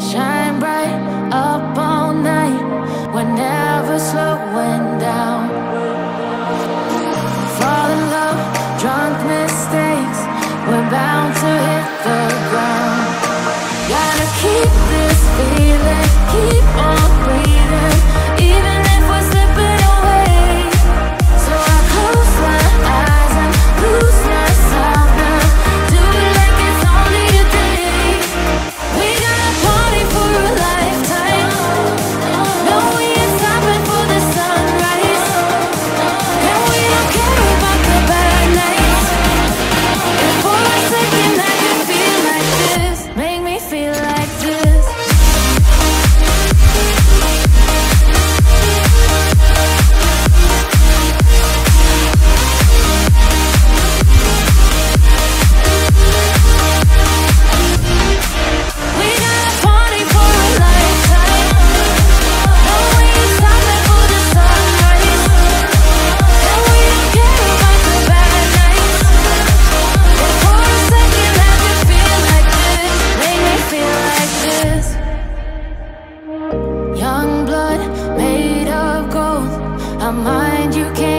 Shine bright up all night. We're never slowing down. Drunk mistakes. We're bound to hit the ground. Gotta keep. mind you can't